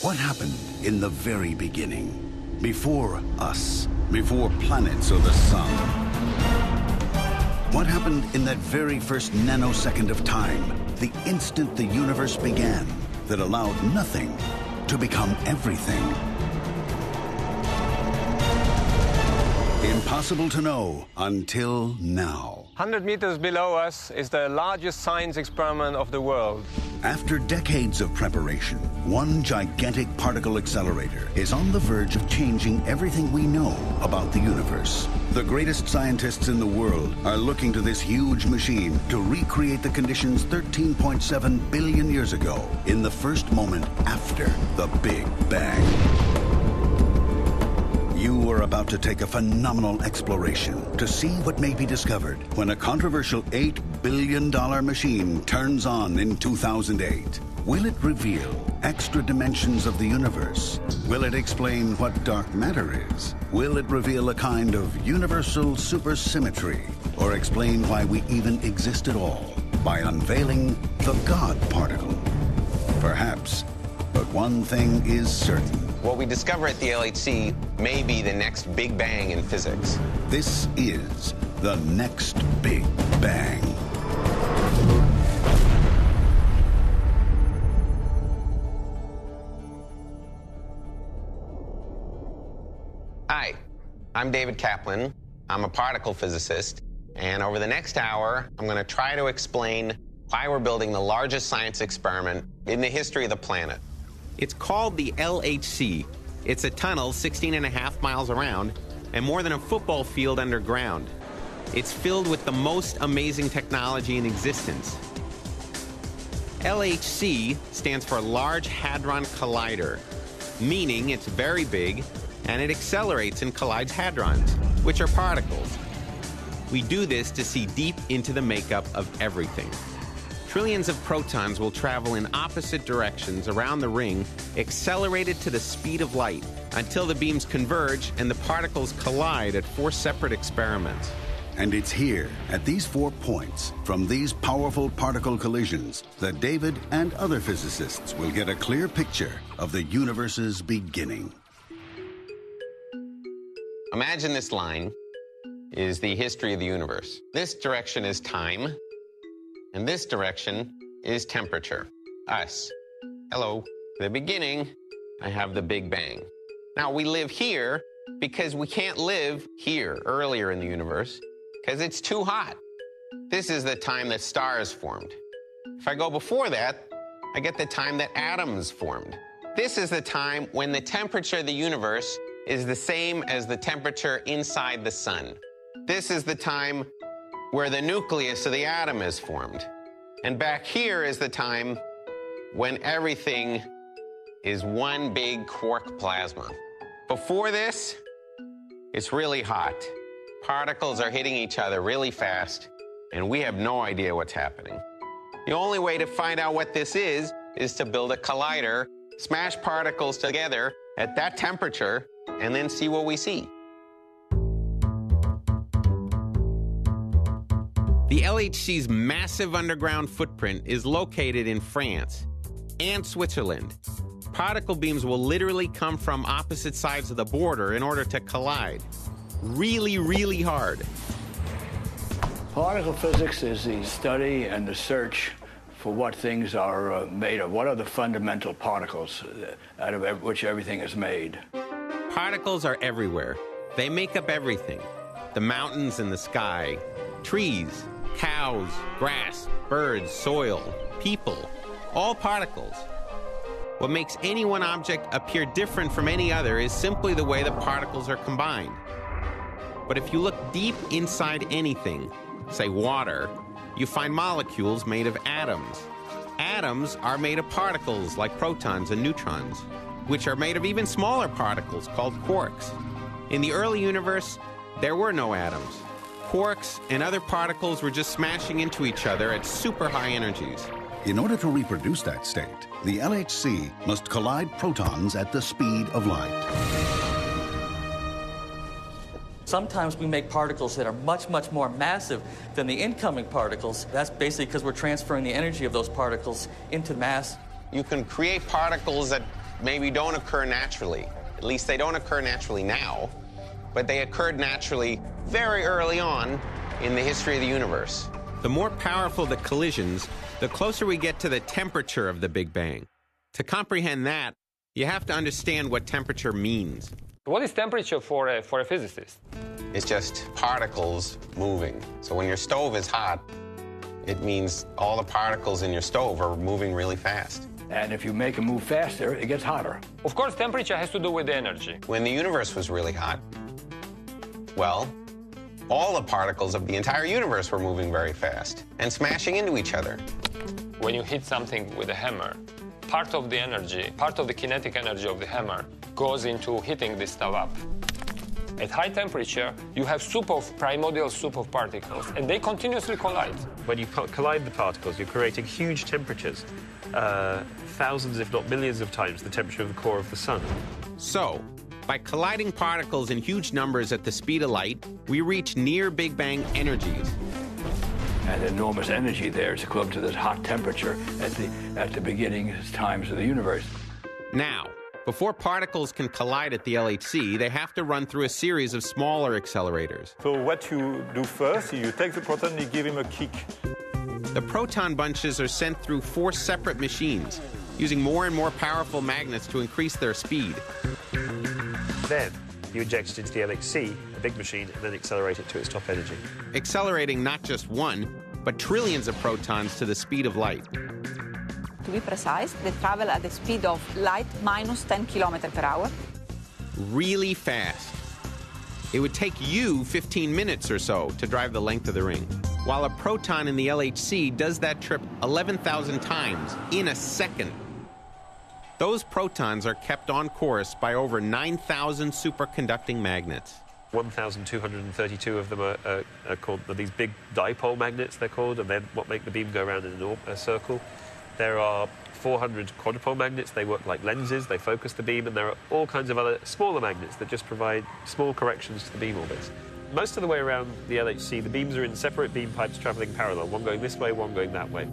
What happened in the very beginning? Before us, before planets or the sun? What happened in that very first nanosecond of time, the instant the universe began, that allowed nothing to become everything? Impossible to know until now. 100 meters below us is the largest science experiment of the world. After decades of preparation, one gigantic particle accelerator is on the verge of changing everything we know about the universe. The greatest scientists in the world are looking to this huge machine to recreate the conditions 13.7 billion years ago in the first moment after the Big Bang. You are about to take a phenomenal exploration to see what may be discovered when a controversial $8 billion machine turns on in 2008. Will it reveal extra dimensions of the universe? Will it explain what dark matter is? Will it reveal a kind of universal supersymmetry? Or explain why we even exist at all by unveiling the God particle? Perhaps. But one thing is certain. What we discover at the LHC may be the next big bang in physics. This is the next Big Bang. Hi, I'm David Kaplan. I'm a particle physicist. And over the next hour, I'm going to try to explain why we're building the largest science experiment in the history of the planet. It's called the LHC. It's a tunnel 16 and a half miles around and more than a football field underground. It's filled with the most amazing technology in existence. LHC stands for Large Hadron Collider, meaning it's very big and it accelerates and collides hadrons, which are particles. We do this to see deep into the makeup of everything. Trillions of protons will travel in opposite directions around the ring, accelerated to the speed of light, until the beams converge and the particles collide at four separate experiments. And it's here, at these four points, from these powerful particle collisions, that David and other physicists will get a clear picture of the universe's beginning. Imagine this line is the history of the universe. This direction is time, and this direction is temperature. Us. Hello. The beginning, I have the Big Bang. Now, we live here because we can't live here earlier in the universe because it's too hot. This is the time that stars formed. If I go before that, I get the time that atoms formed. This is the time when the temperature of the universe is the same as the temperature inside the sun. This is the time where the nucleus of the atom is formed. And back here is the time when everything is one big quark plasma. Before this, it's really hot. Particles are hitting each other really fast, and we have no idea what's happening. The only way to find out what this is is to build a collider, smash particles together at that temperature, and then see what we see. The LHC's massive underground footprint is located in France and Switzerland. Particle beams will literally come from opposite sides of the border in order to collide. Really, really hard. Particle physics is the study and the search for what things are uh, made of. What are the fundamental particles uh, out of which everything is made? Particles are everywhere. They make up everything the mountains and the sky, trees, cows, grass, birds, soil, people, all particles. What makes any one object appear different from any other is simply the way the particles are combined. But if you look deep inside anything, say water, you find molecules made of atoms. Atoms are made of particles like protons and neutrons, which are made of even smaller particles called quarks. In the early universe, there were no atoms. Quarks and other particles were just smashing into each other at super high energies. In order to reproduce that state, the LHC must collide protons at the speed of light. Sometimes we make particles that are much, much more massive than the incoming particles. That's basically because we're transferring the energy of those particles into mass. You can create particles that maybe don't occur naturally. At least they don't occur naturally now, but they occurred naturally very early on in the history of the universe. The more powerful the collisions, the closer we get to the temperature of the Big Bang. To comprehend that, you have to understand what temperature means. What is temperature for a, for a physicist? It's just particles moving. So when your stove is hot, it means all the particles in your stove are moving really fast. And if you make them move faster, it gets hotter. Of course, temperature has to do with energy. When the universe was really hot, well, all the particles of the entire universe were moving very fast and smashing into each other. When you hit something with a hammer, part of the energy, part of the kinetic energy of the hammer goes into hitting this stuff up. At high temperature, you have soup of primordial soup of particles, and they continuously collide. When you collide the particles, you're creating huge temperatures, uh, thousands, if not millions of times the temperature of the core of the sun. So, by colliding particles in huge numbers at the speed of light, we reach near Big Bang energies. And enormous energy there is equivalent to this hot temperature at the, at the beginning times of the universe. Now, before particles can collide at the LHC, they have to run through a series of smaller accelerators. So what you do first, you take the proton and you give him a kick. The proton bunches are sent through four separate machines, using more and more powerful magnets to increase their speed. Then, you inject it into the LHC, a big machine, and then accelerate it to its top energy. Accelerating not just one, but trillions of protons to the speed of light. To be precise, they travel at the speed of light minus 10 kilometers per hour. Really fast. It would take you 15 minutes or so to drive the length of the ring, while a proton in the LHC does that trip 11,000 times in a second. Those protons are kept on course by over 9,000 superconducting magnets. 1,232 of them are, are, are called are these big dipole magnets, they're called, and then what make the beam go around in a circle. There are 400 quadrupole magnets. They work like lenses. They focus the beam, and there are all kinds of other smaller magnets that just provide small corrections to the beam orbits. Most of the way around the LHC, the beams are in separate beam pipes traveling parallel, one going this way, one going that way.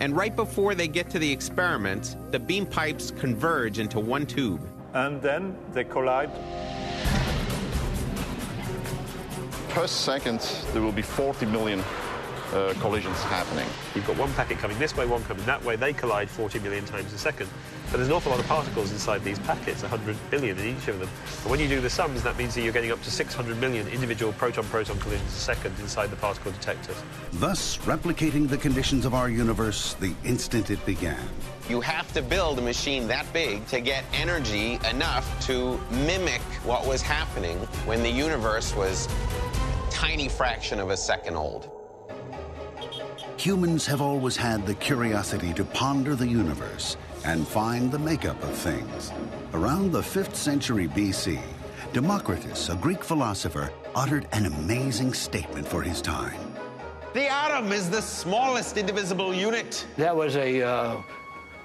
And right before they get to the experiment, the beam pipes converge into one tube. And then they collide. Per second, there will be 40 million uh, collisions happening. You've got one packet coming this way, one coming that way. They collide 40 million times a second. But there's an awful lot of particles inside these packets, 100 billion in each of them. And when you do the sums, that means that you're getting up to 600 million individual proton-proton collisions a second inside the particle detectors. Thus, replicating the conditions of our universe the instant it began. You have to build a machine that big to get energy enough to mimic what was happening when the universe was tiny fraction of a second old. Humans have always had the curiosity to ponder the universe and find the makeup of things. Around the 5th century BC, Democritus, a Greek philosopher, uttered an amazing statement for his time. The atom is the smallest indivisible unit. That was a uh,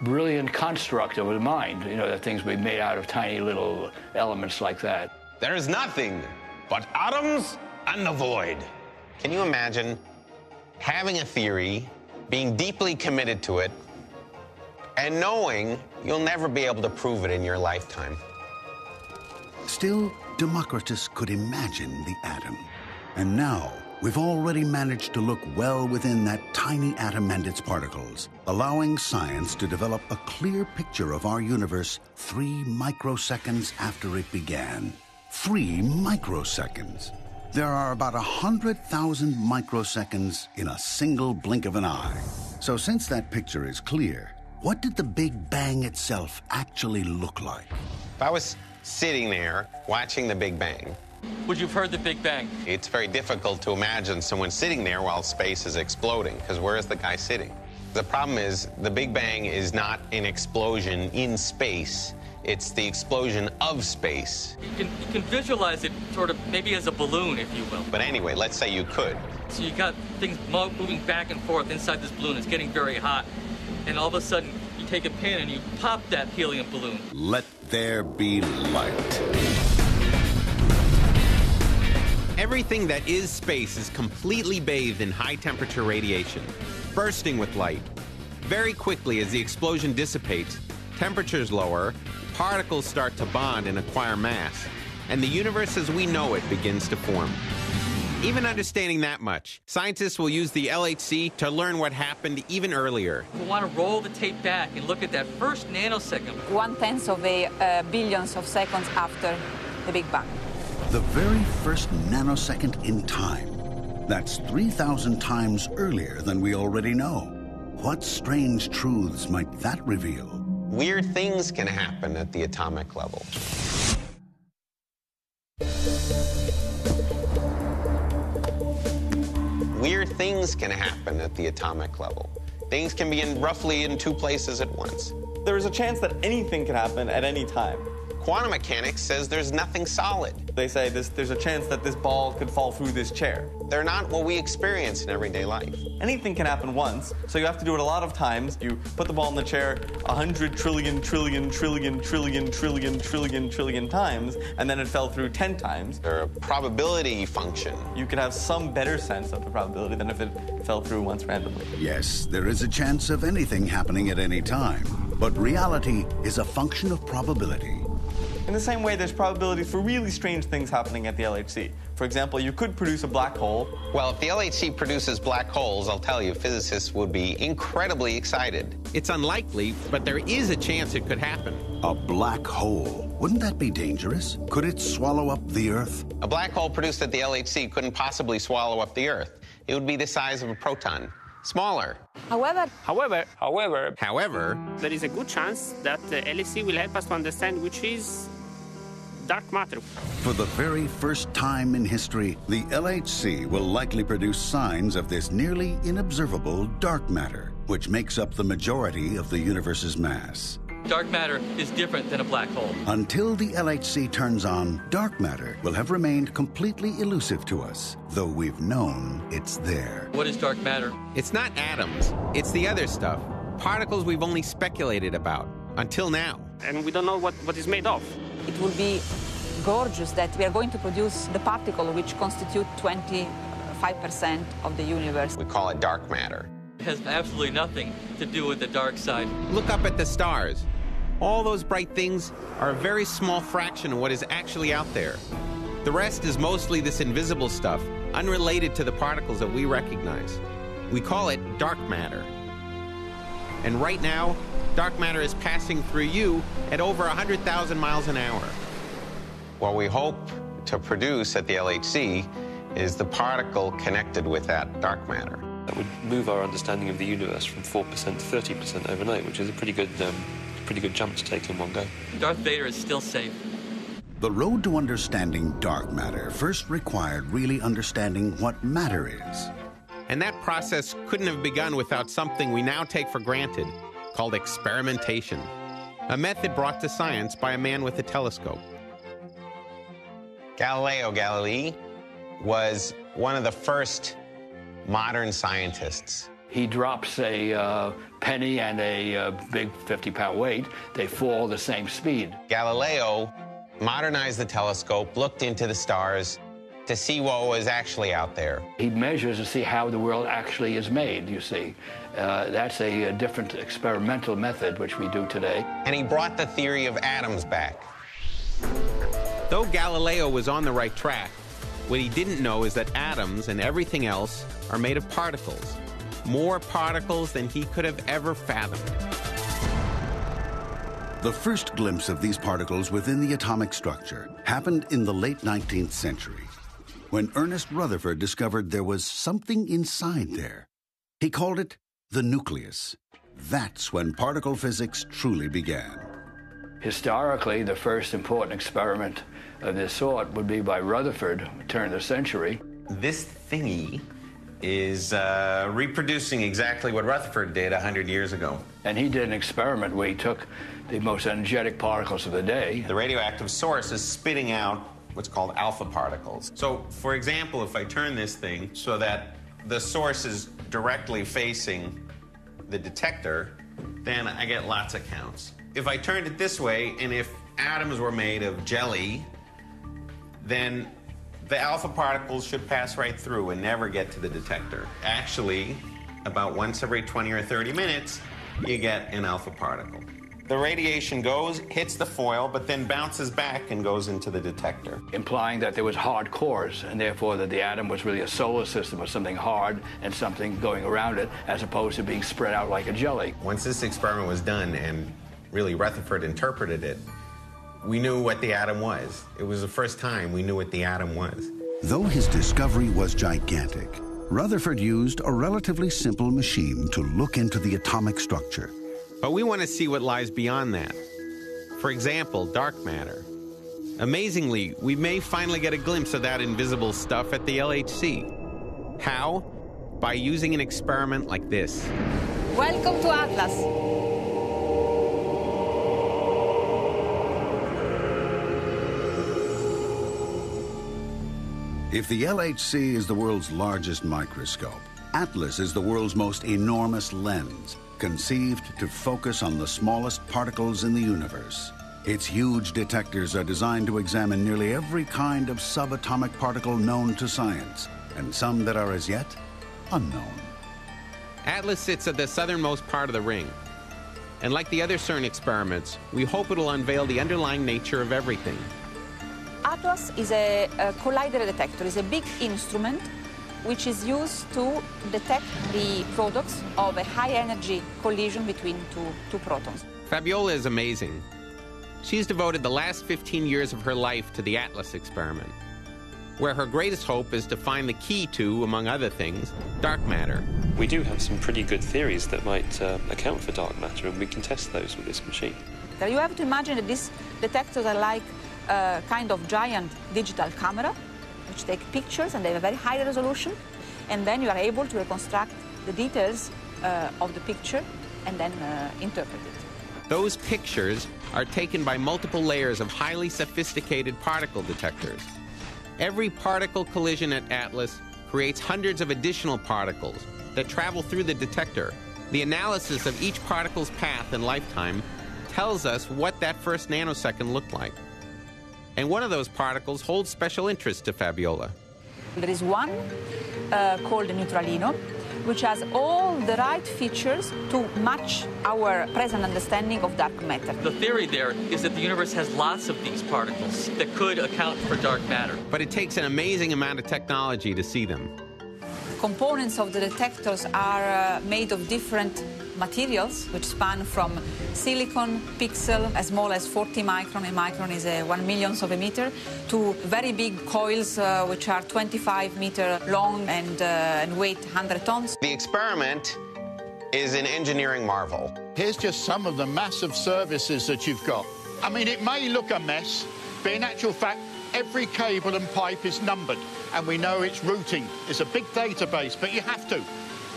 brilliant construct of the mind, you know, that things be made out of tiny little elements like that. There is nothing but atoms and the void. Can you imagine having a theory, being deeply committed to it, and knowing you'll never be able to prove it in your lifetime. Still, Democritus could imagine the atom. And now, we've already managed to look well within that tiny atom and its particles, allowing science to develop a clear picture of our universe three microseconds after it began. Three microseconds. There are about 100,000 microseconds in a single blink of an eye. So since that picture is clear, what did the Big Bang itself actually look like? If I was sitting there watching the Big Bang, would you've heard the Big Bang? It's very difficult to imagine someone sitting there while space is exploding, because where is the guy sitting? The problem is the Big Bang is not an explosion in space. It's the explosion of space. You can, you can visualize it sort of maybe as a balloon, if you will. But anyway, let's say you could. So you got things moving back and forth inside this balloon. It's getting very hot. And all of a sudden, you take a pin and you pop that helium balloon. Let there be light. Everything that is space is completely bathed in high temperature radiation, bursting with light. Very quickly, as the explosion dissipates, temperatures lower, particles start to bond and acquire mass, and the universe as we know it begins to form. Even understanding that much, scientists will use the LHC to learn what happened even earlier. We want to roll the tape back and look at that first nanosecond. One tenth of a uh, billions of seconds after the Big Bang. The very first nanosecond in time. That's 3,000 times earlier than we already know. What strange truths might that reveal? Weird things can happen at the atomic level. Weird things can happen at the atomic level. Things can be in roughly in two places at once. There is a chance that anything can happen at any time. Quantum mechanics says there's nothing solid. They say this, there's a chance that this ball could fall through this chair. They're not what we experience in everyday life. Anything can happen once, so you have to do it a lot of times. You put the ball in the chair 100 trillion, trillion, trillion, trillion, trillion, trillion, trillion times, and then it fell through 10 times. They're a probability function. You could have some better sense of the probability than if it fell through once randomly. Yes, there is a chance of anything happening at any time, but reality is a function of probability. In the same way, there's probability for really strange things happening at the LHC. For example, you could produce a black hole. Well, if the LHC produces black holes, I'll tell you, physicists would be incredibly excited. It's unlikely, but there is a chance it could happen. A black hole. Wouldn't that be dangerous? Could it swallow up the Earth? A black hole produced at the LHC couldn't possibly swallow up the Earth. It would be the size of a proton. Smaller. However, However, However, However, there is a good chance that the LHC will help us to understand which is dark matter. For the very first time in history, the LHC will likely produce signs of this nearly inobservable dark matter, which makes up the majority of the universe's mass. Dark matter is different than a black hole. Until the LHC turns on, dark matter will have remained completely elusive to us, though we've known it's there. What is dark matter? it's not atoms, it's the other stuff. Particles we've only speculated about until now. And we don't know what, what it's made of. it will be gorgeous that we are going to produce the particle which constitute 25% of the universe. We call it dark matter. It has absolutely nothing to do with the dark side. Look up at the stars. All those bright things are a very small fraction of what is actually out there. The rest is mostly this invisible stuff, unrelated to the particles that we recognize. We call it dark matter. And right now, dark matter is passing through you at over 100,000 miles an hour. What we hope to produce at the LHC is the particle connected with that dark matter. That would move our understanding of the universe from 4% to 30% overnight, which is a pretty good, um, pretty good jump to take in one go. Darth Vader is still safe. The road to understanding dark matter first required really understanding what matter is. And that process couldn't have begun without something we now take for granted called experimentation, a method brought to science by a man with a telescope. Galileo Galilei was one of the first modern scientists. He drops a uh, penny and a uh, big 50 pound weight, they fall the same speed. Galileo modernized the telescope, looked into the stars to see what was actually out there. He measures to see how the world actually is made, you see. Uh, that's a, a different experimental method which we do today. And he brought the theory of atoms back. Though Galileo was on the right track, what he didn't know is that atoms and everything else are made of particles. More particles than he could have ever fathomed. The first glimpse of these particles within the atomic structure happened in the late 19th century when Ernest Rutherford discovered there was something inside there. He called it the nucleus. That's when particle physics truly began. Historically, the first important experiment of this sort would be by Rutherford, turn of the century. This thingy is uh, reproducing exactly what Rutherford did 100 years ago. And he did an experiment where he took the most energetic particles of the day. The radioactive source is spitting out what's called alpha particles. So, for example, if I turn this thing so that the source is directly facing the detector, then I get lots of counts. If I turned it this way, and if atoms were made of jelly, then the alpha particles should pass right through and never get to the detector. Actually, about once every 20 or 30 minutes, you get an alpha particle. The radiation goes, hits the foil, but then bounces back and goes into the detector. Implying that there was hard cores, and therefore that the atom was really a solar system of something hard and something going around it, as opposed to being spread out like a jelly. Once this experiment was done and really Rutherford interpreted it, we knew what the atom was. It was the first time we knew what the atom was. Though his discovery was gigantic, Rutherford used a relatively simple machine to look into the atomic structure. But we want to see what lies beyond that. For example, dark matter. Amazingly, we may finally get a glimpse of that invisible stuff at the LHC. How? By using an experiment like this. Welcome to Atlas. If the LHC is the world's largest microscope, Atlas is the world's most enormous lens, conceived to focus on the smallest particles in the universe. Its huge detectors are designed to examine nearly every kind of subatomic particle known to science, and some that are as yet unknown. Atlas sits at the southernmost part of the ring. And like the other CERN experiments, we hope it'll unveil the underlying nature of everything. Atlas is a, a collider detector. It's a big instrument which is used to detect the products of a high-energy collision between two, two protons. Fabiola is amazing. She's devoted the last 15 years of her life to the Atlas experiment, where her greatest hope is to find the key to, among other things, dark matter. We do have some pretty good theories that might uh, account for dark matter, and we can test those with this machine. Now you have to imagine that these detectors are like a kind of giant digital camera, take pictures and they have a very high resolution, and then you are able to reconstruct the details uh, of the picture and then uh, interpret it. Those pictures are taken by multiple layers of highly sophisticated particle detectors. Every particle collision at Atlas creates hundreds of additional particles that travel through the detector. The analysis of each particle's path and lifetime tells us what that first nanosecond looked like. And one of those particles holds special interest to Fabiola. There is one uh, called neutralino, which has all the right features to match our present understanding of dark matter. The theory there is that the universe has lots of these particles that could account for dark matter. But it takes an amazing amount of technology to see them. Components of the detectors are uh, made of different materials, which span from silicon, pixel, as small as 40 micron, a micron is a one millionth of a meter, to very big coils, uh, which are 25 meter long and, uh, and weight 100 tons. The experiment is an engineering marvel. Here's just some of the massive services that you've got. I mean, it may look a mess, but in actual fact, every cable and pipe is numbered, and we know its routing. It's a big database, but you have to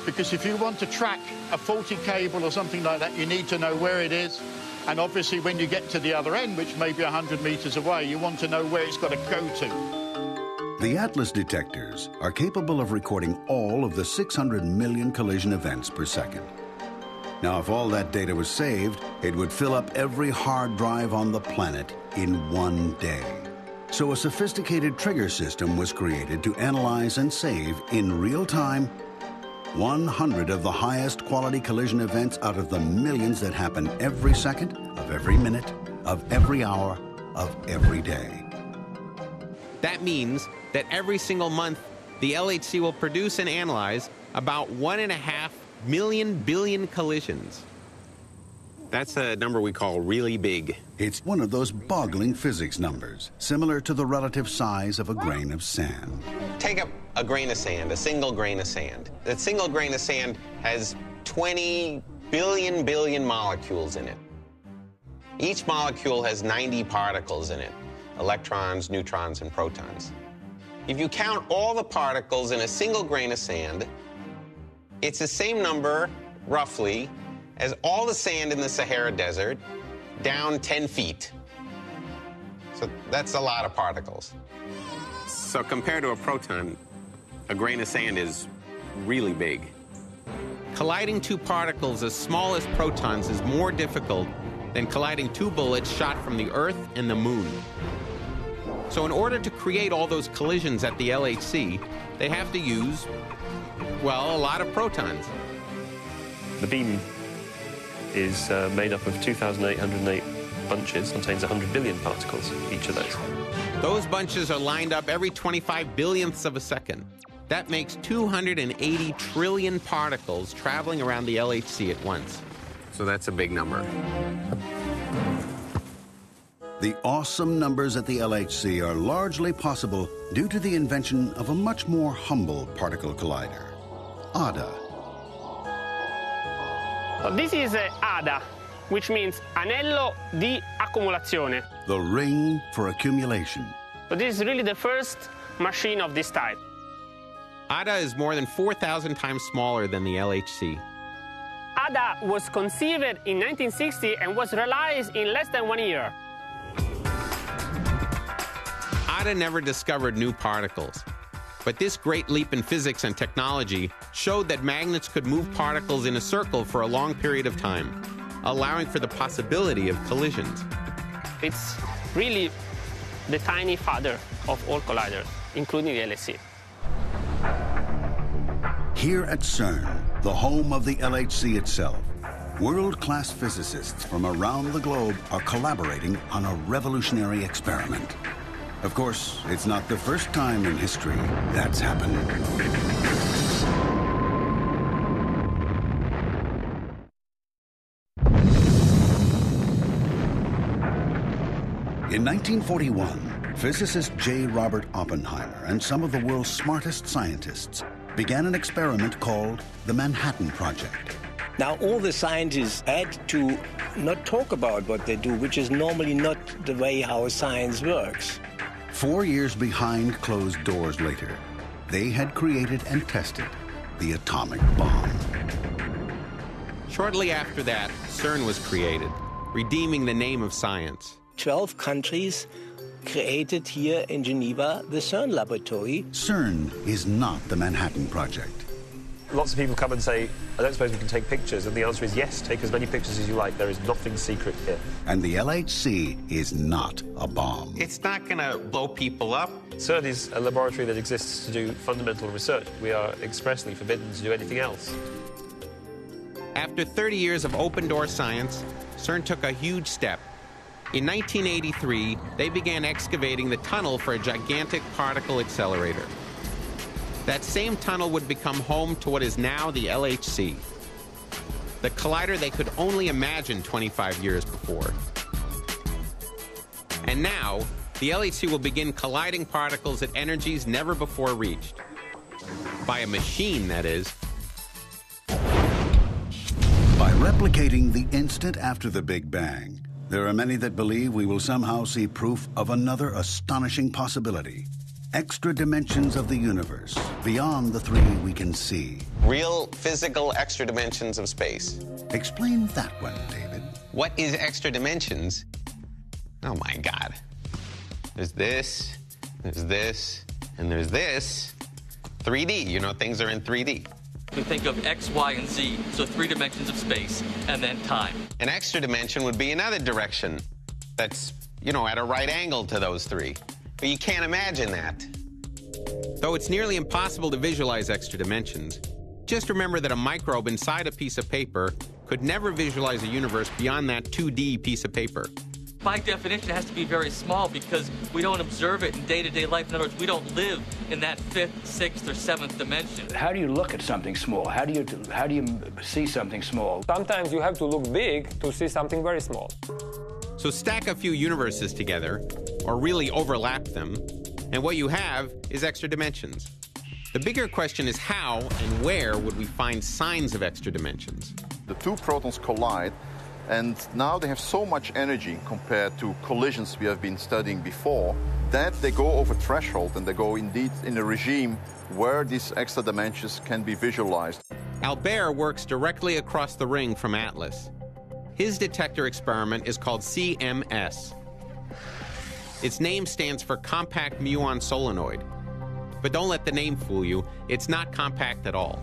because if you want to track a faulty cable or something like that, you need to know where it is. And obviously, when you get to the other end, which may be 100 meters away, you want to know where it's got to go to. The Atlas detectors are capable of recording all of the 600 million collision events per second. Now, if all that data was saved, it would fill up every hard drive on the planet in one day. So a sophisticated trigger system was created to analyze and save in real time 100 of the highest quality collision events out of the millions that happen every second of every minute of every hour of every day. That means that every single month, the LHC will produce and analyze about one and a half million billion collisions. That's a number we call really big. It's one of those boggling physics numbers, similar to the relative size of a grain of sand. Take a, a grain of sand, a single grain of sand. That single grain of sand has 20 billion billion molecules in it. Each molecule has 90 particles in it electrons, neutrons, and protons. If you count all the particles in a single grain of sand, it's the same number, roughly, as all the sand in the Sahara Desert down 10 feet. So that's a lot of particles. So compared to a proton, a grain of sand is really big. Colliding two particles as small as protons is more difficult than colliding two bullets shot from the Earth and the Moon. So in order to create all those collisions at the LHC, they have to use, well, a lot of protons. The beam is uh, made up of 2,808 bunches, contains 100 billion particles, each of those. Those bunches are lined up every 25 billionths of a second. That makes 280 trillion particles traveling around the LHC at once. So that's a big number. The awesome numbers at the LHC are largely possible due to the invention of a much more humble particle collider, ADA. So this is uh, ADA, which means anello di accumulazione. The ring for accumulation. So this is really the first machine of this type. ADA is more than 4,000 times smaller than the LHC. ADA was conceived in 1960 and was realized in less than one year. ADA never discovered new particles. But this great leap in physics and technology showed that magnets could move particles in a circle for a long period of time, allowing for the possibility of collisions. It's really the tiny father of all colliders, including the LHC. Here at CERN, the home of the LHC itself, world-class physicists from around the globe are collaborating on a revolutionary experiment. Of course, it's not the first time in history that's happened. In 1941, physicist J. Robert Oppenheimer and some of the world's smartest scientists began an experiment called the Manhattan Project. Now, all the scientists had to not talk about what they do, which is normally not the way how science works. Four years behind closed doors later, they had created and tested the atomic bomb. Shortly after that, CERN was created, redeeming the name of science. 12 countries created here in Geneva the CERN laboratory. CERN is not the Manhattan Project. Lots of people come and say, I don't suppose we can take pictures. And the answer is yes, take as many pictures as you like. There is nothing secret here. And the LHC is not a bomb. It's not going to blow people up. CERN is a laboratory that exists to do fundamental research. We are expressly forbidden to do anything else. After 30 years of open door science, CERN took a huge step. In 1983, they began excavating the tunnel for a gigantic particle accelerator. That same tunnel would become home to what is now the LHC, the collider they could only imagine 25 years before. And now, the LHC will begin colliding particles at energies never before reached. By a machine, that is. By replicating the instant after the Big Bang, there are many that believe we will somehow see proof of another astonishing possibility extra dimensions of the universe beyond the three we can see. Real physical extra dimensions of space. Explain that one, David. What is extra dimensions? Oh my God. There's this, there's this, and there's this. 3D, you know, things are in 3D. We think of X, Y, and Z, so three dimensions of space, and then time. An extra dimension would be another direction that's, you know, at a right angle to those three. But you can't imagine that. Though it's nearly impossible to visualize extra dimensions, just remember that a microbe inside a piece of paper could never visualize a universe beyond that 2D piece of paper. By definition, it has to be very small because we don't observe it in day-to-day life. In other words, we don't live in that fifth, sixth, or seventh dimension. How do you look at something small? How do you how do you see something small? Sometimes you have to look big to see something very small. So stack a few universes together, or really overlap them, and what you have is extra dimensions. The bigger question is how and where would we find signs of extra dimensions? The two protons collide, and now they have so much energy compared to collisions we have been studying before that they go over threshold and they go indeed in a regime where these extra dimensions can be visualized. Albert works directly across the ring from Atlas. His detector experiment is called CMS. Its name stands for Compact Muon Solenoid. But don't let the name fool you, it's not compact at all.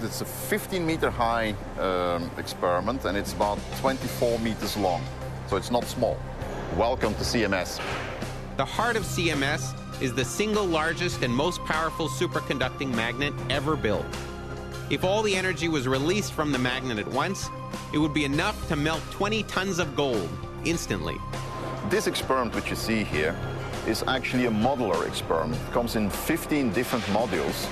It's a 15 meter high um, experiment and it's about 24 meters long, so it's not small. Welcome to CMS. The heart of CMS is the single largest and most powerful superconducting magnet ever built. If all the energy was released from the magnet at once, it would be enough to melt 20 tons of gold instantly. This experiment which you see here is actually a modular experiment. It comes in 15 different modules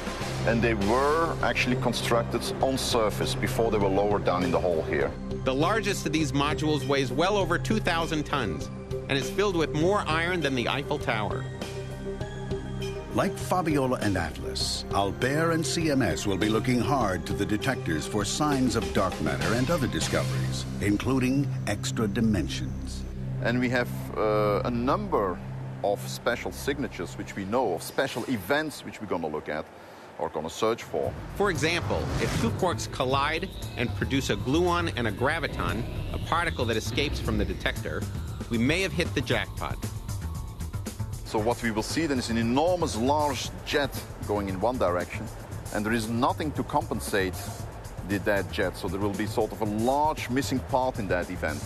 and they were actually constructed on surface before they were lowered down in the hole here. The largest of these modules weighs well over 2,000 tons and is filled with more iron than the Eiffel Tower. Like Fabiola and Atlas, Albert and CMS will be looking hard to the detectors for signs of dark matter and other discoveries, including extra dimensions. And we have uh, a number of special signatures which we know of, special events which we're going to look at or going to search for. For example, if two quarks collide and produce a gluon and a graviton, a particle that escapes from the detector, we may have hit the jackpot. So what we will see then is an enormous large jet going in one direction, and there is nothing to compensate the, dead jet. So there will be sort of a large missing part in that event.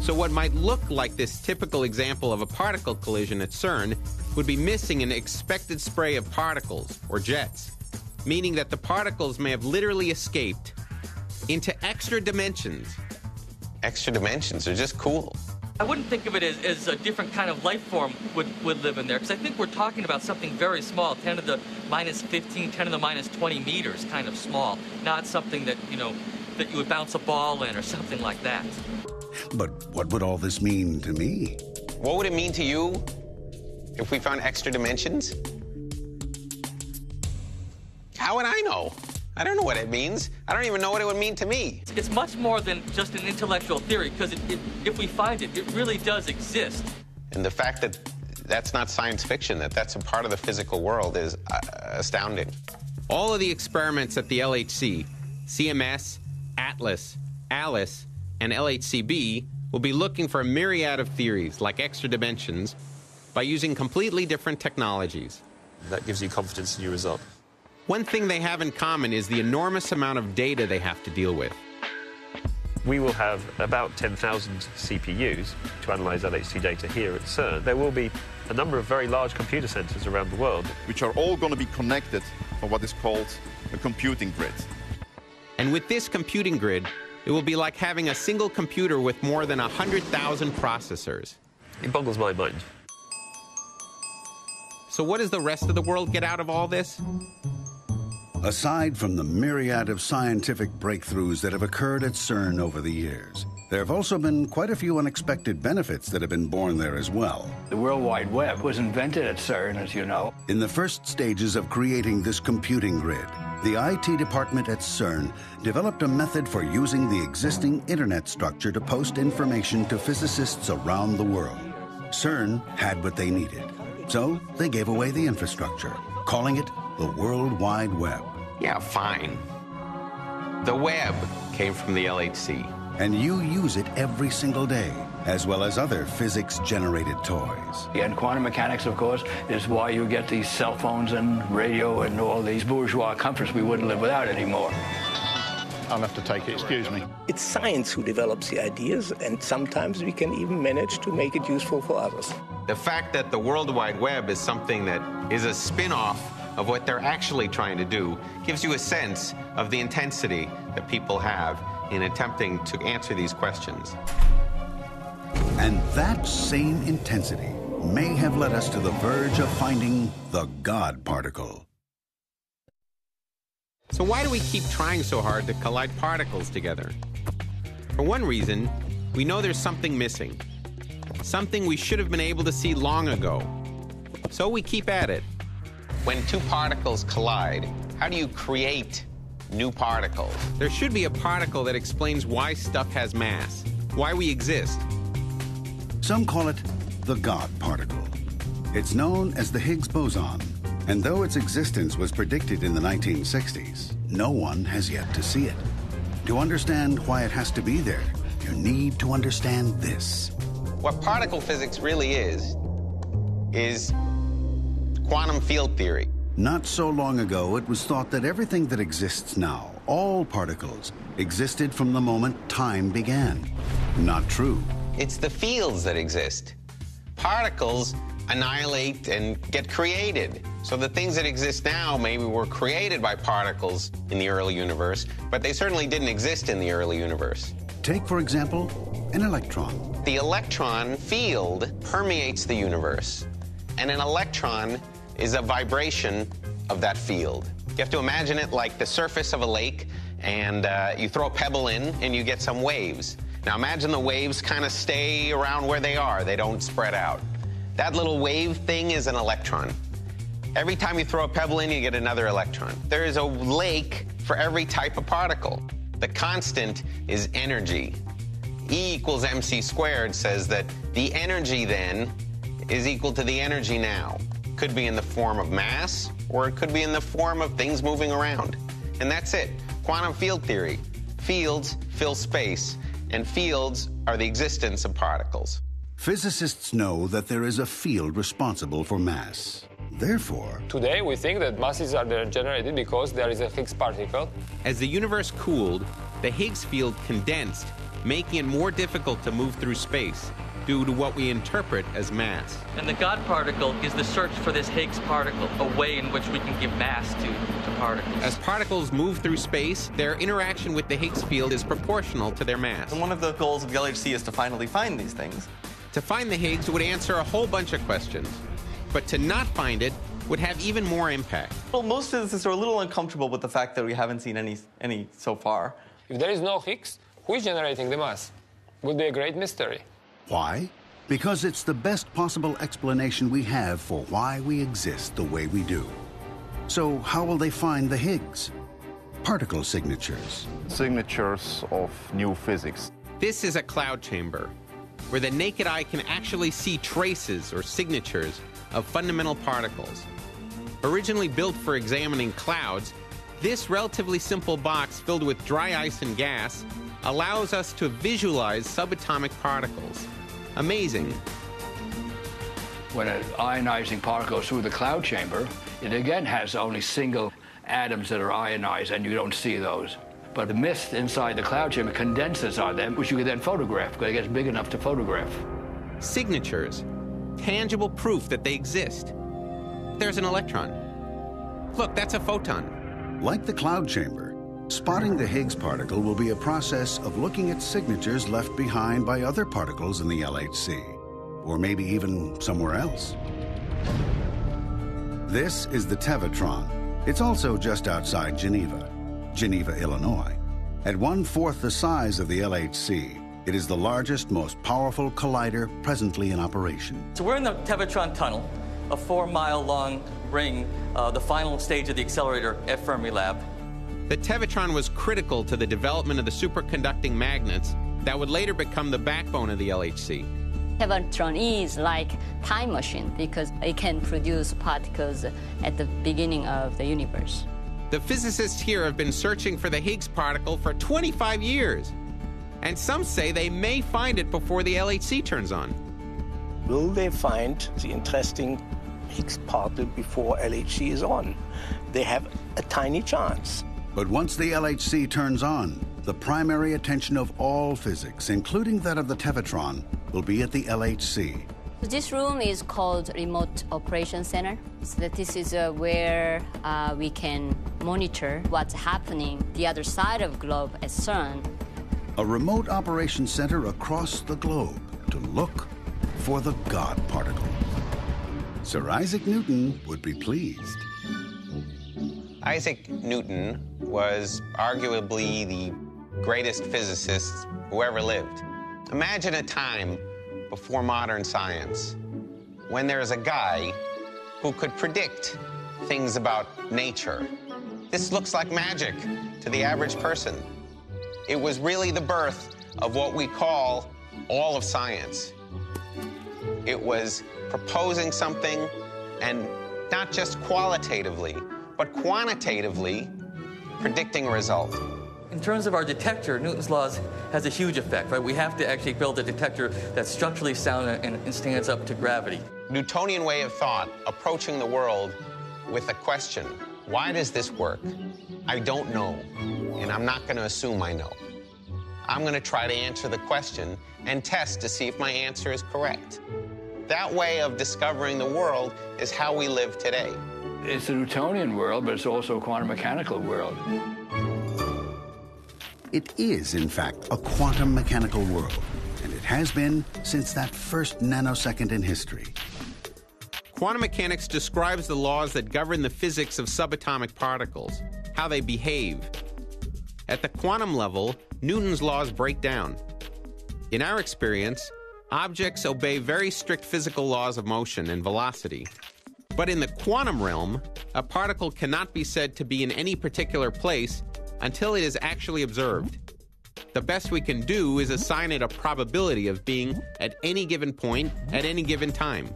So what might look like this typical example of a particle collision at CERN would be missing an expected spray of particles, or jets, meaning that the particles may have literally escaped into extra dimensions. Extra dimensions are just cool. I wouldn't think of it as, as a different kind of life form would, would live in there, because I think we're talking about something very small, 10 to the minus 15, 10 to the minus 20 meters, kind of small, not something that, you know, that you would bounce a ball in or something like that. But what would all this mean to me? What would it mean to you if we found extra dimensions? How would I know? I don't know what it means. I don't even know what it would mean to me. It's much more than just an intellectual theory, because if we find it, it really does exist. And the fact that that's not science fiction, that that's a part of the physical world is uh, astounding. All of the experiments at the LHC, CMS, Atlas, ALICE, and LHCb will be looking for a myriad of theories like extra dimensions by using completely different technologies. That gives you confidence in your result. One thing they have in common is the enormous amount of data they have to deal with. We will have about 10,000 CPUs to analyze LHC data here at CERN. There will be a number of very large computer centers around the world. Which are all going to be connected on what is called a computing grid. And with this computing grid, it will be like having a single computer with more than 100,000 processors. It boggles my mind. So what does the rest of the world get out of all this? Aside from the myriad of scientific breakthroughs that have occurred at CERN over the years, there have also been quite a few unexpected benefits that have been born there as well. The World Wide Web was invented at CERN, as you know. In the first stages of creating this computing grid, the IT department at CERN developed a method for using the existing internet structure to post information to physicists around the world. CERN had what they needed, so they gave away the infrastructure, calling it the World Wide Web. Yeah, fine. The web came from the LHC. And you use it every single day, as well as other physics-generated toys. And quantum mechanics, of course, is why you get these cell phones and radio and all these bourgeois comforts we wouldn't live without anymore. I'll have to take it, excuse me. It's science who develops the ideas, and sometimes we can even manage to make it useful for others. The fact that the World Wide Web is something that is a spin off of what they're actually trying to do gives you a sense of the intensity that people have in attempting to answer these questions. And that same intensity may have led us to the verge of finding the God particle. So why do we keep trying so hard to collide particles together? For one reason, we know there's something missing. Something we should have been able to see long ago. So we keep at it. When two particles collide, how do you create new particles? There should be a particle that explains why stuff has mass, why we exist. Some call it the God particle. It's known as the Higgs boson, and though its existence was predicted in the 1960s, no one has yet to see it. To understand why it has to be there, you need to understand this. What particle physics really is, is quantum field theory. Not so long ago, it was thought that everything that exists now, all particles, existed from the moment time began. Not true. It's the fields that exist. Particles annihilate and get created. So the things that exist now maybe were created by particles in the early universe, but they certainly didn't exist in the early universe. Take, for example, an electron. The electron field permeates the universe, and an electron is a vibration of that field. You have to imagine it like the surface of a lake, and uh, you throw a pebble in, and you get some waves. Now imagine the waves kind of stay around where they are, they don't spread out. That little wave thing is an electron. Every time you throw a pebble in, you get another electron. There is a lake for every type of particle. The constant is energy. E equals mc squared says that the energy then is equal to the energy now. Could be in the form of mass, or it could be in the form of things moving around. And that's it. Quantum field theory. Fields fill space, and fields are the existence of particles. Physicists know that there is a field responsible for mass. Therefore, Today, we think that masses are generated because there is a Higgs particle. As the universe cooled, the Higgs field condensed, making it more difficult to move through space due to what we interpret as mass. And the God particle is the search for this Higgs particle, a way in which we can give mass to, to particles. As particles move through space, their interaction with the Higgs field is proportional to their mass. And one of the goals of the LHC is to finally find these things. To find the Higgs would answer a whole bunch of questions, but to not find it would have even more impact. Well, most physicists are a little uncomfortable with the fact that we haven't seen any, any so far. If there is no Higgs, who is generating the mass? Would be a great mystery. Why? Because it's the best possible explanation we have for why we exist the way we do. So, how will they find the Higgs? Particle signatures. Signatures of new physics. This is a cloud chamber, where the naked eye can actually see traces or signatures of fundamental particles. Originally built for examining clouds, this relatively simple box filled with dry ice and gas allows us to visualize subatomic particles. Amazing. When an ionizing particle goes through the cloud chamber, it again has only single atoms that are ionized, and you don't see those. But the mist inside the cloud chamber condenses on them, which you can then photograph, because it gets big enough to photograph. Signatures, tangible proof that they exist. There's an electron. Look, that's a photon. Like the cloud chamber, spotting the Higgs particle will be a process of looking at signatures left behind by other particles in the LHC, or maybe even somewhere else. This is the Tevatron. It's also just outside Geneva, Geneva, Illinois. At one-fourth the size of the LHC, it is the largest, most powerful collider presently in operation. So we're in the Tevatron tunnel, a four-mile-long ring, uh, the final stage of the accelerator at Fermilab. The Tevatron was critical to the development of the superconducting magnets that would later become the backbone of the LHC. Tevatron is like time machine because it can produce particles at the beginning of the universe. The physicists here have been searching for the Higgs particle for 25 years. And some say they may find it before the LHC turns on. Will they find the interesting Higgs particle before LHC is on? They have a tiny chance. But once the LHC turns on, the primary attention of all physics, including that of the Tevatron, will be at the LHC. This room is called Remote Operation Center. So that this is uh, where uh, we can monitor what's happening the other side of globe at CERN. A remote operation center across the globe to look for the God particle. Sir Isaac Newton would be pleased. Isaac Newton was arguably the greatest physicist who ever lived. Imagine a time before modern science when there's a guy who could predict things about nature. This looks like magic to the average person. It was really the birth of what we call all of science. It was proposing something and not just qualitatively, but quantitatively predicting a result. In terms of our detector, Newton's laws has a huge effect, right? We have to actually build a detector that's structurally sound and, and stands up to gravity. Newtonian way of thought, approaching the world with a question. Why does this work? I don't know, and I'm not going to assume I know. I'm going to try to answer the question and test to see if my answer is correct. That way of discovering the world is how we live today. It's a Newtonian world, but it's also a quantum mechanical world. It is, in fact, a quantum mechanical world, and it has been since that first nanosecond in history. Quantum mechanics describes the laws that govern the physics of subatomic particles, how they behave. At the quantum level, Newton's laws break down. In our experience, objects obey very strict physical laws of motion and velocity. But in the quantum realm, a particle cannot be said to be in any particular place until it is actually observed. The best we can do is assign it a probability of being at any given point at any given time.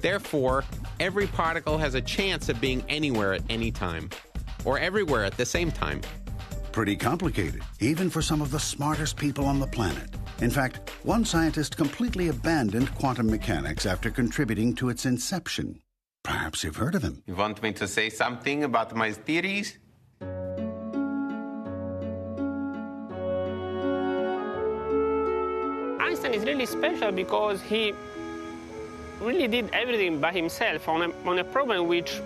Therefore, every particle has a chance of being anywhere at any time, or everywhere at the same time. Pretty complicated, even for some of the smartest people on the planet. In fact, one scientist completely abandoned quantum mechanics after contributing to its inception. Perhaps you've heard of him. You want me to say something about my theories? Einstein is really special because he really did everything by himself on a, on a problem which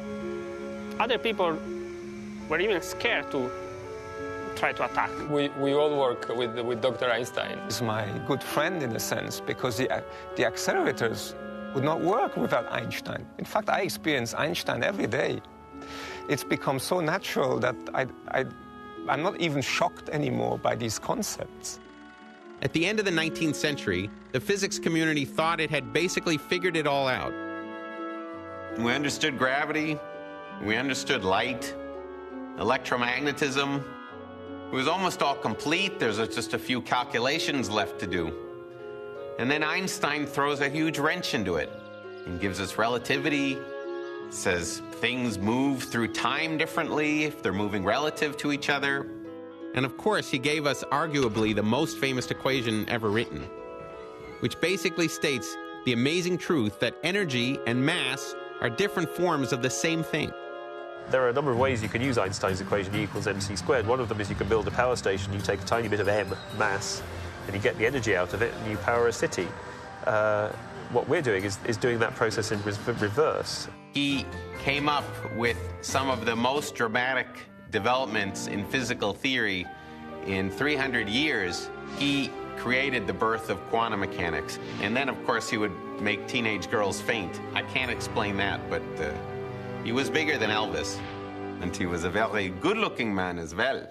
other people were even scared to try to attack. We, we all work with, with Dr. Einstein. He's my good friend in a sense because the, the accelerators would not work without Einstein. In fact, I experience Einstein every day. It's become so natural that I, I, I'm not even shocked anymore by these concepts. At the end of the 19th century, the physics community thought it had basically figured it all out. We understood gravity, we understood light, electromagnetism. It was almost all complete. There's just a few calculations left to do. And then Einstein throws a huge wrench into it and gives us relativity, says things move through time differently if they're moving relative to each other. And of course, he gave us arguably the most famous equation ever written, which basically states the amazing truth that energy and mass are different forms of the same thing. There are a number of ways you can use Einstein's equation E equals mc squared. One of them is you can build a power station, you take a tiny bit of m, mass, and you get the energy out of it, and you power a city. Uh, what we're doing is, is doing that process in reverse. He came up with some of the most dramatic developments in physical theory in 300 years, he created the birth of quantum mechanics. And then, of course, he would make teenage girls faint. I can't explain that, but uh, he was bigger than Elvis. And he was a very good looking man as well.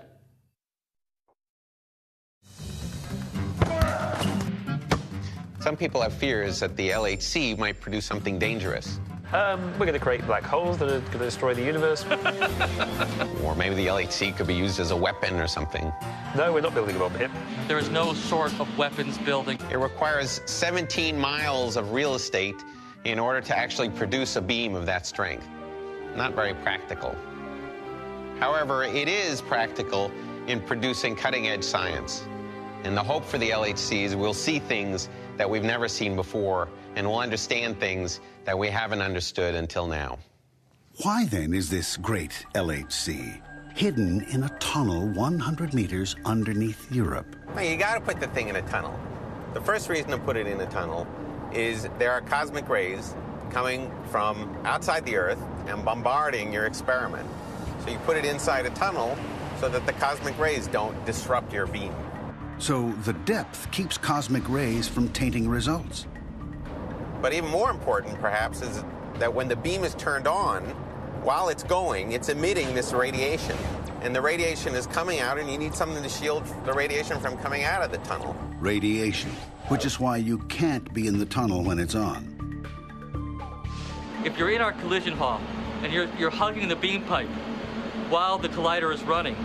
Some people have fears that the LHC might produce something dangerous. Um, we're going to create black holes that are going to destroy the universe. or maybe the LHC could be used as a weapon or something. No, we're not building a bomb here. There is no sort of weapons building. It requires 17 miles of real estate in order to actually produce a beam of that strength. Not very practical. However, it is practical in producing cutting-edge science. And the hope for the LHC is we'll see things that we've never seen before, and we'll understand things that we haven't understood until now. Why then is this great LHC hidden in a tunnel 100 meters underneath Europe? Well, you got to put the thing in a tunnel. The first reason to put it in a tunnel is there are cosmic rays coming from outside the Earth and bombarding your experiment. So you put it inside a tunnel so that the cosmic rays don't disrupt your beam. So the depth keeps cosmic rays from tainting results. But even more important, perhaps, is that when the beam is turned on, while it's going, it's emitting this radiation. And the radiation is coming out, and you need something to shield the radiation from coming out of the tunnel. Radiation, which is why you can't be in the tunnel when it's on. If you're in our collision hall and you're, you're hugging the beam pipe while the collider is running,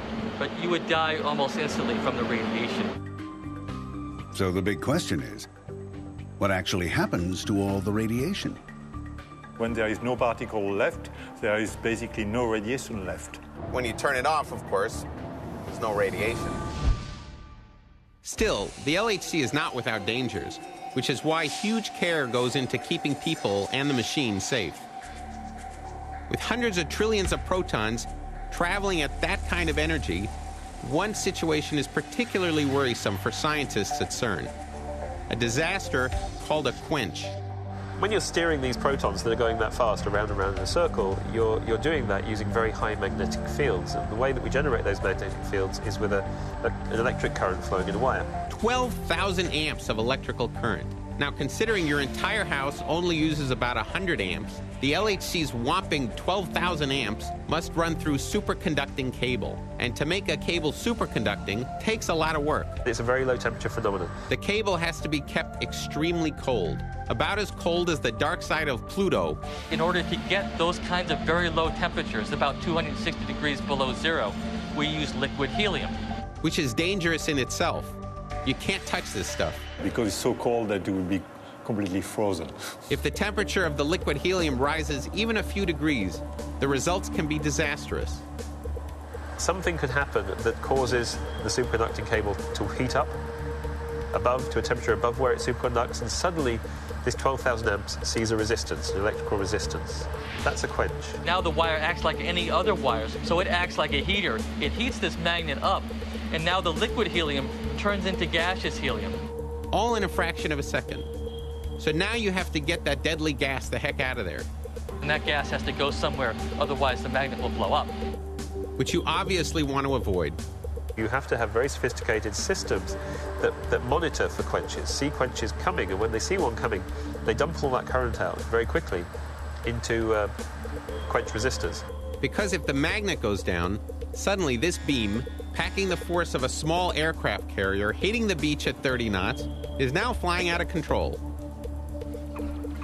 but you would die almost instantly from the radiation. So the big question is, what actually happens to all the radiation? When there is no particle left, there is basically no radiation left. When you turn it off, of course, there's no radiation. Still, the LHC is not without dangers, which is why huge care goes into keeping people and the machine safe. With hundreds of trillions of protons traveling at that kind of energy, one situation is particularly worrisome for scientists at CERN a disaster called a quench. when you're steering these protons that are going that fast around and around in a circle, you're, you're doing that using very high magnetic fields. And the way that we generate those magnetic fields is with a, a, an electric current flowing in a wire. 12,000 amps of electrical current. Now, considering your entire house only uses about 100 amps, the LHC's whopping 12,000 amps must run through superconducting cable. And to make a cable superconducting takes a lot of work. It's a very low temperature phenomenon. The cable has to be kept extremely cold, about as cold as the dark side of Pluto. In order to get those kinds of very low temperatures, about 260 degrees below zero, we use liquid helium. Which is dangerous in itself. You can't touch this stuff. Because it's so cold that it will be completely frozen. If the temperature of the liquid helium rises even a few degrees, the results can be disastrous. Something could happen that causes the superconducting cable to heat up above to a temperature above where it superconducts, and suddenly this 12,000 amps sees a resistance, an electrical resistance. That's a quench. Now the wire acts like any other wires, so it acts like a heater. It heats this magnet up, and now the liquid helium turns into gaseous helium. All in a fraction of a second. So now you have to get that deadly gas the heck out of there. And that gas has to go somewhere, otherwise the magnet will blow up. Which you obviously want to avoid. You have to have very sophisticated systems that, that monitor for quenches, see quenches coming, and when they see one coming, they dump all that current out very quickly into uh, quench resistors. Because if the magnet goes down, suddenly this beam, packing the force of a small aircraft carrier hitting the beach at 30 knots, is now flying out of control.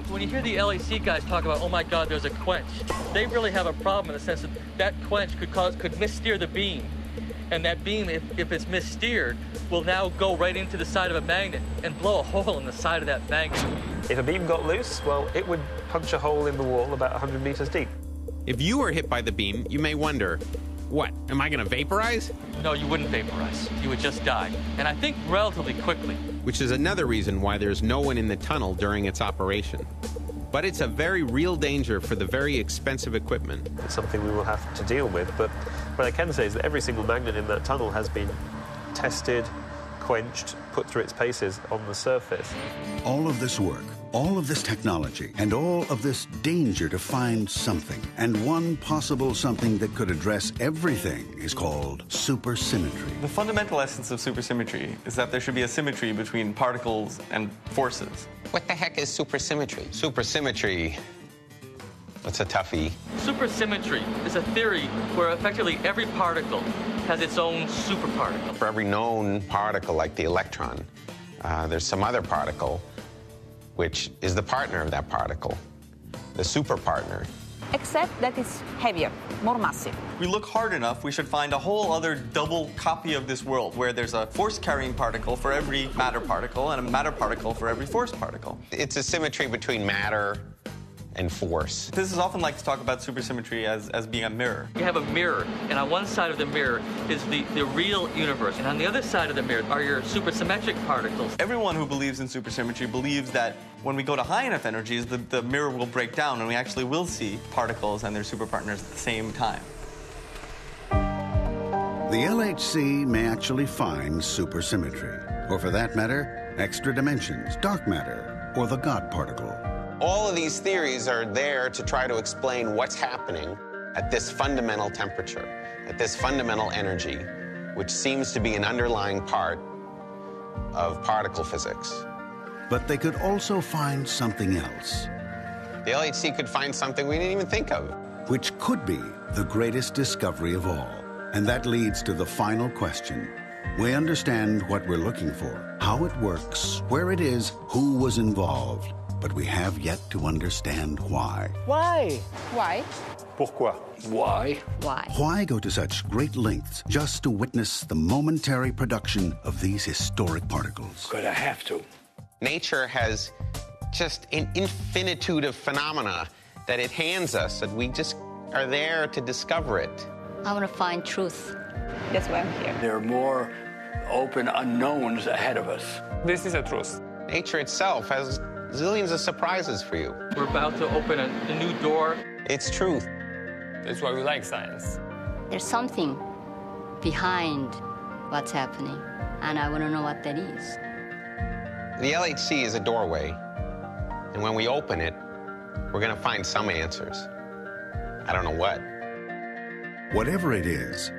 When you hear the LHC guys talk about, oh my God, there's a quench, they really have a problem in the sense that that quench could cause could missteer the beam and that beam, if, if it's missteered, will now go right into the side of a magnet and blow a hole in the side of that magnet. If a beam got loose, well, it would punch a hole in the wall about 100 meters deep. If you were hit by the beam, you may wonder, what, am I going to vaporize? No, you wouldn't vaporize. You would just die. And I think relatively quickly. Which is another reason why there's no one in the tunnel during its operation. But it's a very real danger for the very expensive equipment. It's something we will have to deal with, but what I can say is that every single magnet in that tunnel has been tested, quenched, put through its paces on the surface. All of this work, all of this technology, and all of this danger to find something, and one possible something that could address everything is called supersymmetry. The fundamental essence of supersymmetry is that there should be a symmetry between particles and forces. What the heck is supersymmetry? Supersymmetry that's a toughie. Supersymmetry is a theory where effectively every particle has its own superparticle. For every known particle, like the electron, uh, there's some other particle which is the partner of that particle, the superpartner. Except that it's heavier, more massive. We look hard enough, we should find a whole other double copy of this world where there's a force carrying particle for every matter particle and a matter particle for every force particle. It's a symmetry between matter and force. This is often like to talk about supersymmetry as, as being a mirror. You have a mirror, and on one side of the mirror is the, the real universe, and on the other side of the mirror are your supersymmetric particles. Everyone who believes in supersymmetry believes that when we go to high enough energies, the, the mirror will break down and we actually will see particles and their superpartners at the same time. The LHC may actually find supersymmetry, or for that matter, extra dimensions, dark matter, or the God particle. All of these theories are there to try to explain what's happening at this fundamental temperature, at this fundamental energy, which seems to be an underlying part of particle physics. But they could also find something else. The LHC could find something we didn't even think of. Which could be the greatest discovery of all. And that leads to the final question. We understand what we're looking for, how it works, where it is, who was involved but we have yet to understand why. Why? Why? Pourquoi? Why? Why? Why go to such great lengths just to witness the momentary production of these historic particles? Because I have to. Nature has just an infinitude of phenomena that it hands us, and we just are there to discover it. I want to find truth. That's why I'm here. There are more open unknowns ahead of us. This is a truth. Nature itself has zillions of surprises for you. We're about to open a, a new door. It's truth. That's why we like science. There's something behind what's happening, and I want to know what that is. The LHC is a doorway And when we open it, we're going to find some answers. I don't know what. Whatever it is,